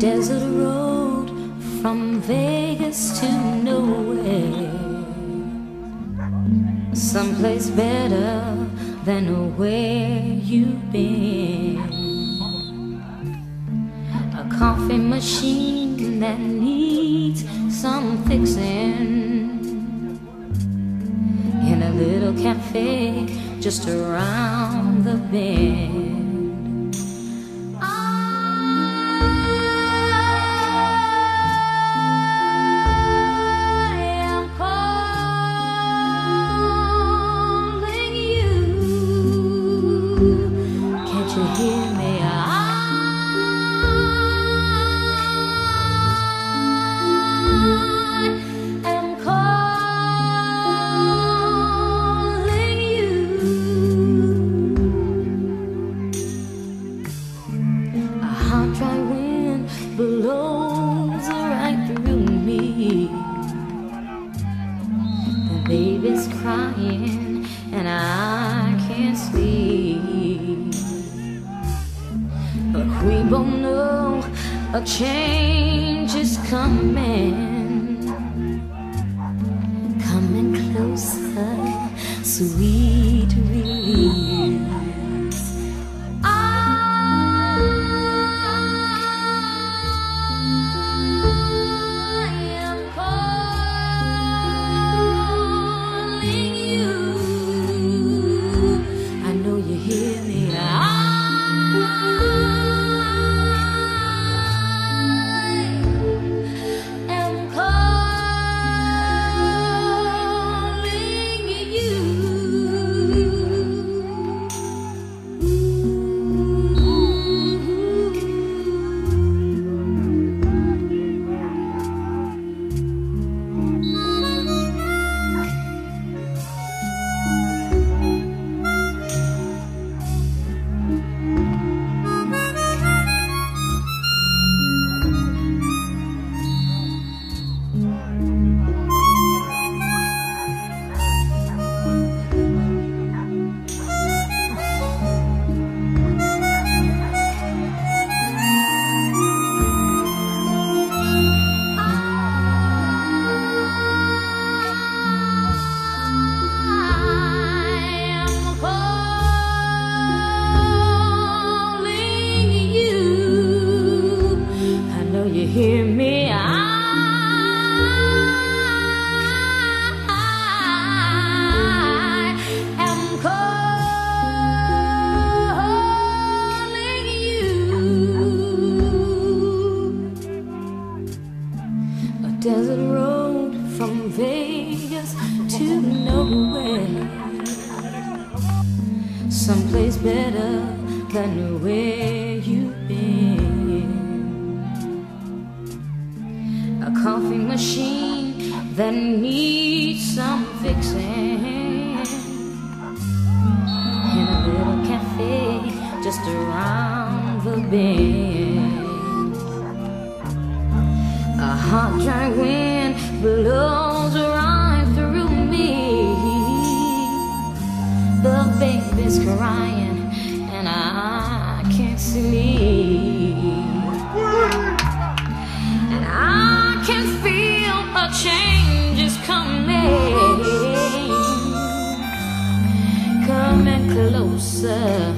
desert road from Vegas to nowhere. Someplace better than where you've been. A coffee machine that needs some fixing. In a little cafe just around the bend. Crying and I can't sleep. But we both know a change is coming. Coming desert road from Vegas to nowhere. Someplace better than where you've been. A coffee machine that needs some fixing. In a little cafe just around the bend. Hot, dry wind blows right through me. The baby's crying, and I can't sleep. And I can feel a change is coming. Coming closer,